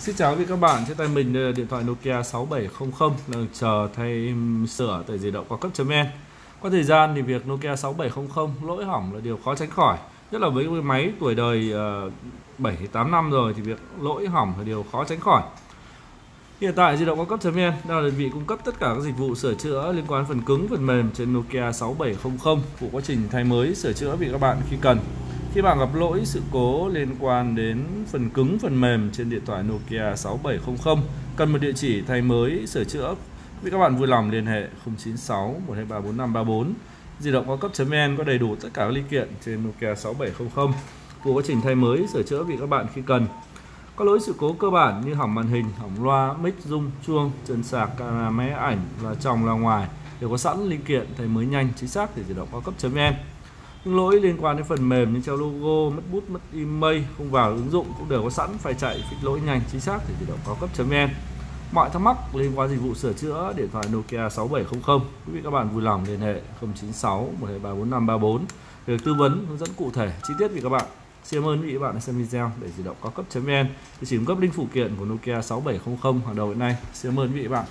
Xin chào quý các bạn, trên tay mình đây là điện thoại Nokia 6700 đang chờ thay sửa tại di động cao cấp .men. Qua thời gian thì việc Nokia 6700 lỗi hỏng là điều khó tránh khỏi, nhất là với cái máy tuổi đời ờ, 7 8 năm rồi thì việc lỗi hỏng là điều khó tránh khỏi. Hiện tại di động cao cấp .men đang là đơn vị cung cấp tất cả các dịch vụ sửa chữa liên quan phần cứng, phần mềm trên Nokia 6700 phụ quá trình thay mới sửa chữa vì các bạn khi cần. Khi bạn gặp lỗi, sự cố liên quan đến phần cứng, phần mềm trên điện thoại Nokia 6700 cần một địa chỉ thay mới, sửa chữa vì các bạn vui lòng liên hệ 096 123 4534 di động cao cấp.vn có đầy đủ tất cả các linh kiện trên Nokia 6700 của quá trình thay mới, sửa chữa vì các bạn khi cần. Có lỗi, sự cố cơ bản như hỏng màn hình, hỏng loa, mic rung chuông, chân sạc, camera, máy ảnh và trong là ngoài đều có sẵn linh kiện thay mới nhanh, chính xác để di động cao cấp.vn những lỗi liên quan đến phần mềm như treo logo, mất bút, mất email, không vào ứng dụng cũng đều có sẵn, phải chạy fix lỗi nhanh, chính xác thì tự động cao cấp.vn mọi thắc mắc liên quan dịch vụ sửa chữa, điện thoại Nokia 6700 quý vị các bạn vui lòng liên hệ 096 1234 để được tư vấn, hướng dẫn cụ thể, chi tiết vì các bạn Xin ơn quý vị bạn đã xem video để di động cao cấp.vn để chỉ cung cấp link phụ kiện của Nokia 6700 hàng đầu hiện nay. Xin ơn quý vị bạn.